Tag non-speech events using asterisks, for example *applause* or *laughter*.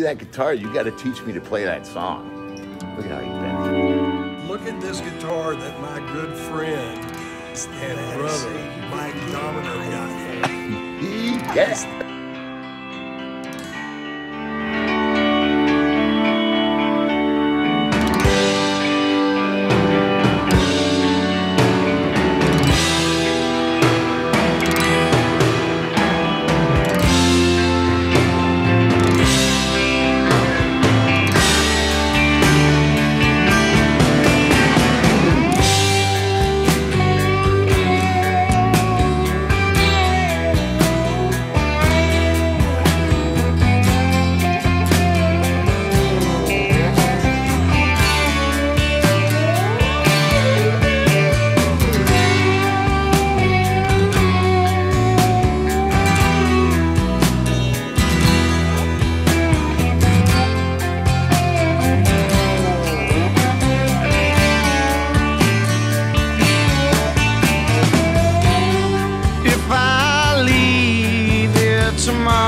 that guitar, you got to teach me to play that song. Look at how he bends. Look at this guitar that my good friend and brother Mike Domino got. *laughs* Yes. Tomorrow